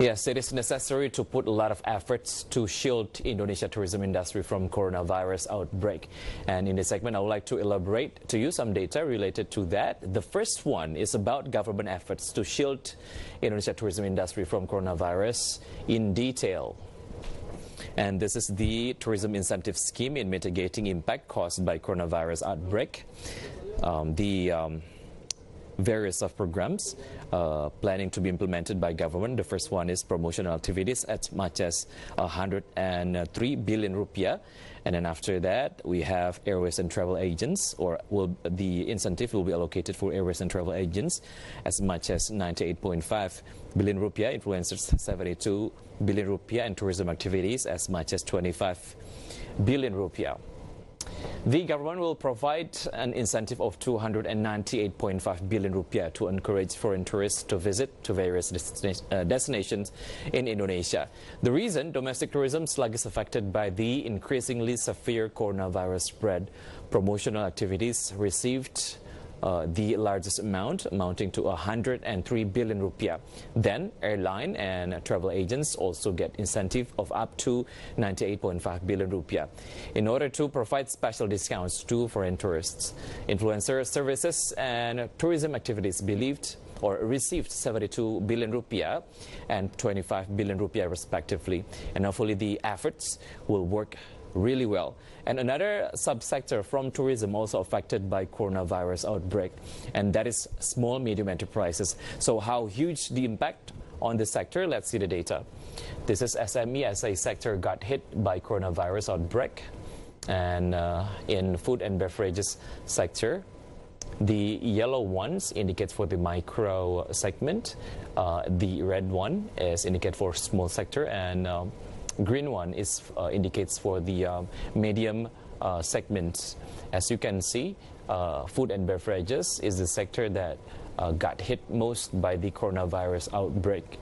Yes, it is necessary to put a lot of efforts to shield Indonesia tourism industry from coronavirus outbreak. And in this segment, I would like to elaborate to you some data related to that. The first one is about government efforts to shield Indonesia tourism industry from coronavirus in detail. And this is the tourism incentive scheme in mitigating impact caused by coronavirus outbreak. Um, the um, various of programs uh, planning to be implemented by government. The first one is promotional activities as much as 103 billion rupiah. And then after that, we have airways and travel agents, or will, the incentive will be allocated for airways and travel agents as much as 98.5 billion rupiah, influencers 72 billion rupiah, and tourism activities as much as 25 billion rupiah. The government will provide an incentive of 298.5 billion rupiah to encourage foreign tourists to visit to various destina uh, destinations in Indonesia. The reason domestic tourism sluggish affected by the increasingly severe coronavirus spread. Promotional activities received uh, the largest amount, amounting to 103 billion rupiah. Then, airline and travel agents also get incentive of up to 98.5 billion rupiah. In order to provide special discounts to foreign tourists, influencer services and tourism activities believed or received 72 billion rupiah and 25 billion rupiah respectively. And hopefully the efforts will work really well. And another subsector from tourism also affected by coronavirus outbreak, and that is small medium enterprises. So how huge the impact on this sector? Let's see the data. This is SME as a sector got hit by coronavirus outbreak. And uh, in food and beverages sector, the yellow ones indicate for the micro segment. Uh, the red one is indicate for small sector and um, green one is uh, indicates for the um, medium uh, segments. As you can see, uh, food and beverages is the sector that got hit most by the coronavirus outbreak.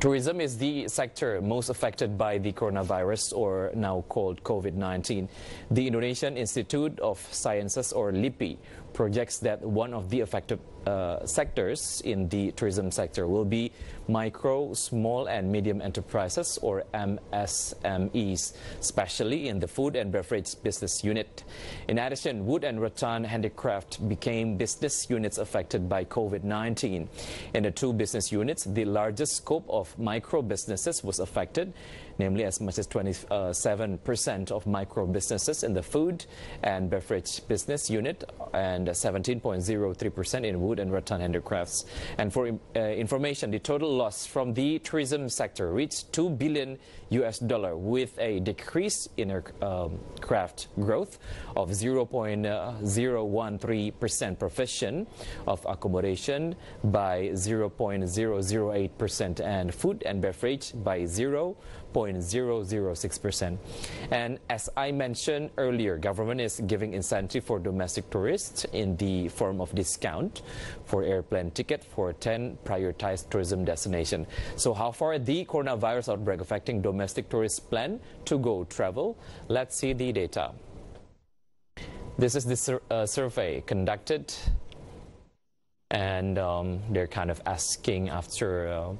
Tourism is the sector most affected by the coronavirus, or now called COVID 19. The Indonesian Institute of Sciences, or LIPI, projects that one of the affected uh, sectors in the tourism sector will be micro, small, and medium enterprises, or MSMEs, especially in the food and beverage business unit. In addition, wood and rattan handicraft became business units affected by COVID 19. In the two business units, the largest scope of micro businesses was affected, namely as much as 27% of micro businesses in the food and beverage business unit and 17.03% in wood and rattan handicrafts. And for uh, information, the total loss from the tourism sector reached 2 billion US dollar with a decrease in um, craft growth of 0.013% profession of accommodation by 0.008% and food and beverage by 0.006%. And as I mentioned earlier, government is giving incentive for domestic tourists in the form of discount for airplane ticket for 10 prioritized tourism destinations. So how far the coronavirus outbreak affecting domestic tourists plan to go travel? Let's see the data. This is the sur uh, survey conducted and um, they're kind of asking after uh,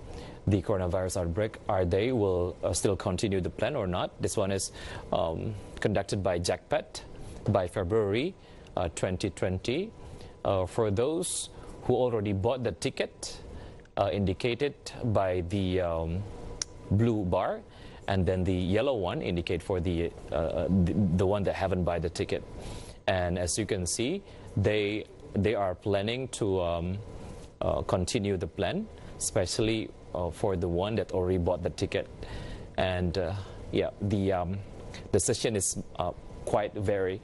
the coronavirus outbreak, are they will uh, still continue the plan or not? This one is um, conducted by JakPat by February uh, 2020. Uh, for those who already bought the ticket, uh, indicated by the um, blue bar, and then the yellow one indicate for the, uh, the, the one that haven't buy the ticket. And as you can see, they they are planning to um, continue the plan, especially uh, for the one that already bought the ticket. And uh, yeah, the um, the session is uh, quite very.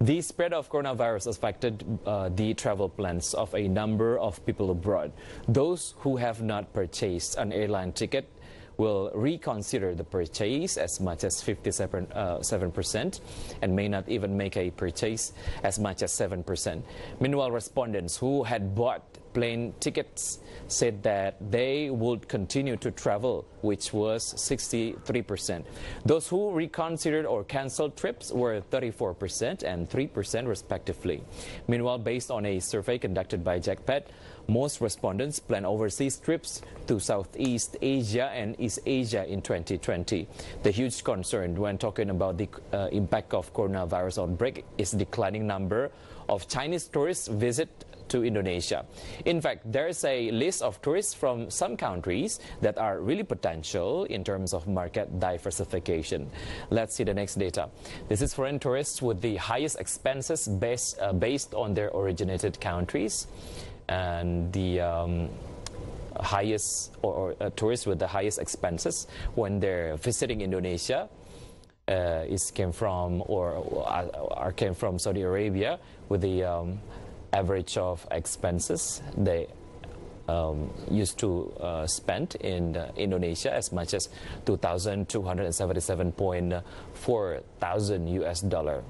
The spread of coronavirus affected uh, the travel plans of a number of people abroad. Those who have not purchased an airline ticket will reconsider the purchase as much as 57% uh, and may not even make a purchase as much as 7%. Meanwhile, respondents who had bought plane tickets said that they would continue to travel, which was 63%. Those who reconsidered or canceled trips were 34% and 3% respectively. Meanwhile, based on a survey conducted by JakPat, Most respondents plan overseas trips to Southeast Asia and East Asia in 2020. The huge concern when talking about the uh, impact of coronavirus outbreak is declining number of Chinese tourists visit to Indonesia. In fact, there is a list of tourists from some countries that are really potential in terms of market diversification. Let's see the next data. This is foreign tourists with the highest expenses based, uh, based on their originated countries and the um, highest or, or uh, tourists with the highest expenses when they're visiting Indonesia uh, is came from or, or, came from Saudi Arabia with the um, average of expenses they um, used to uh, spend in uh, Indonesia as much as 2,277.4 thousand US dollar.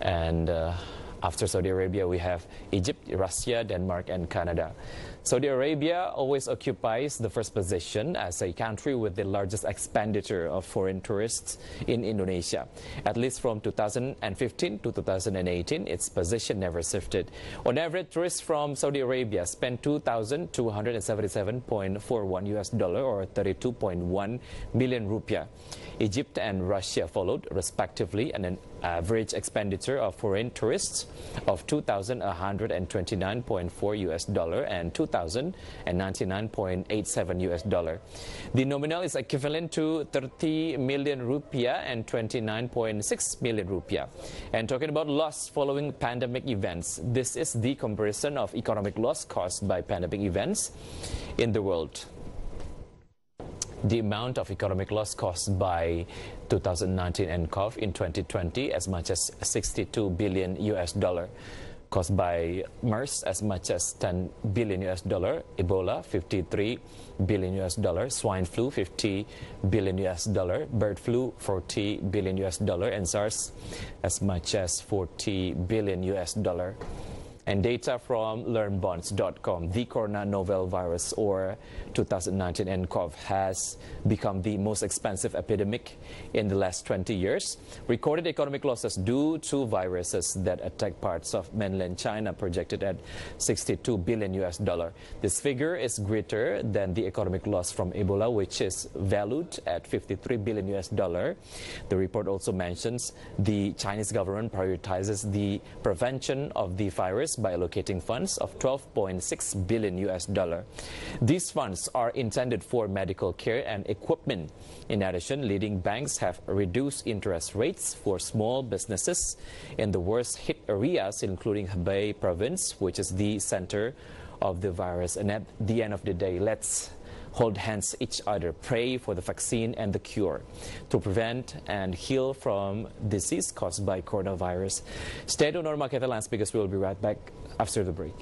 And uh, after Saudi Arabia, we have Egypt, Russia, Denmark, and Canada. Saudi Arabia always occupies the first position as a country with the largest expenditure of foreign tourists in Indonesia. At least from 2015 to 2018, its position never shifted. On average, tourists from Saudi Arabia spent 2,277.41 US dollar or 32.1 million rupiah. Egypt and Russia followed, respectively, and an average expenditure of foreign tourists of 2,129.4 US dollar and 2,099.87 US dollar. The nominal is equivalent to 30 million rupiah and 29.6 million rupiah. And talking about loss following pandemic events, this is the comparison of economic loss caused by pandemic events in the world the amount of economic loss caused by 2019 nCoV in 2020 as much as 62 billion US dollar. Caused by MERS as much as 10 billion US dollar, Ebola 53 billion US dollar, swine flu 50 billion US dollar, bird flu 40 billion US dollar, and SARS as much as 40 billion US dollar and data from learnbonds.com. The corona novel virus or 2019 nCoV has become the most expensive epidemic in the last 20 years. Recorded economic losses due to viruses that attack parts of mainland China projected at 62 billion US dollar. This figure is greater than the economic loss from Ebola, which is valued at 53 billion US dollar. The report also mentions the Chinese government prioritizes the prevention of the virus by allocating funds of 12.6 billion US dollar. These funds are intended for medical care and equipment. In addition, leading banks have reduced interest rates for small businesses in the worst hit areas, including Hebei province, which is the center of the virus. And at the end of the day, let's hold hands each other, pray for the vaccine and the cure to prevent and heal from disease caused by coronavirus. Stay tuned on Market Lance because we will be right back after the break.